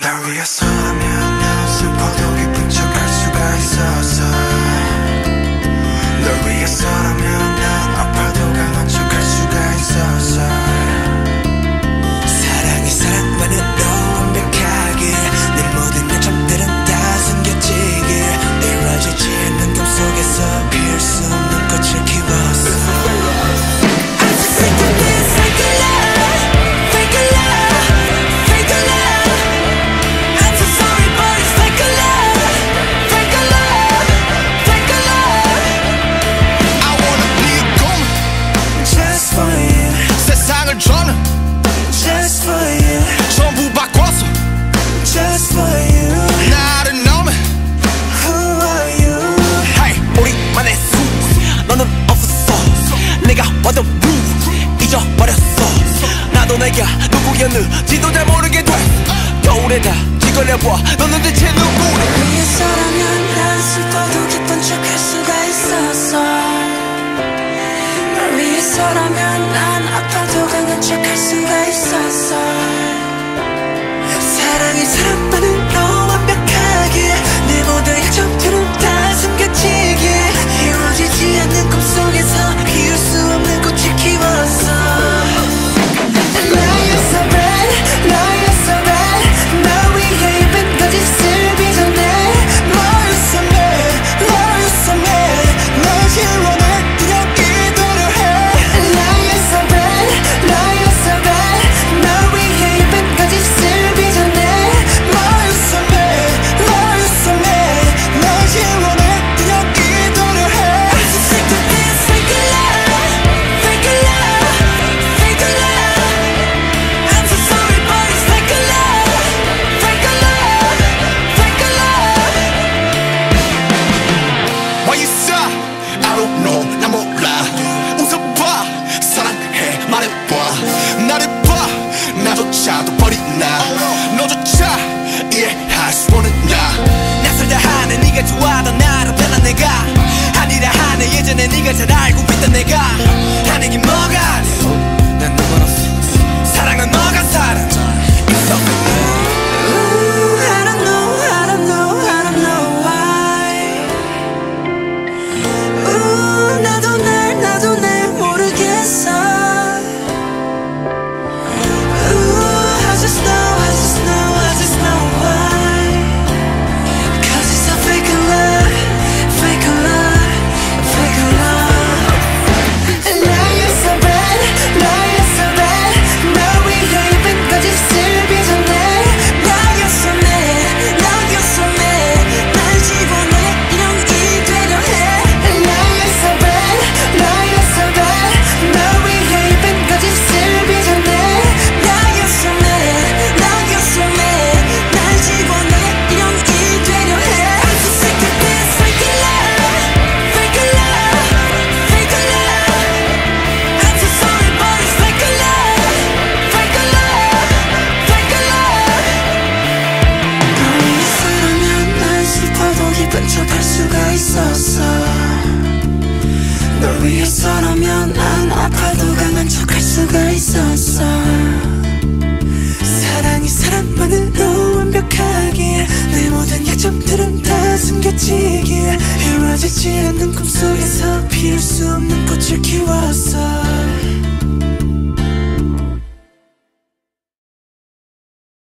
날 위해서라면 난 슬퍼도 기쁜 척할 수가 있어서. 널 위해서 내가 누구였는지도 잘 모르게 돼. 겨울에다 지걸려봐. 너는 대체 누구래? 위에서라면 한술떠도 기쁜 척할 수가 있었어 널 위해서라면 난 아파도 강한 척할 수가 있었어 나 몰라. 웃어봐. 사랑해. 말해봐. 나를 봐. 나조차도 버리나. 너조차 이해할 수 없는 나나 살다 하네. 네가 좋아하던 나로 변한 내가. 아니라 하네. 예전에 네가 잘 알고 있던 내가. 위해서라면 난 아파도 강한 척할 수가 있었어. 사랑이 사람만으로 완벽하기에 내 모든 약점들은 다 숨겨지기에 이루어지지 않는 꿈속에서 피울 수 없는 꽃을 키웠어.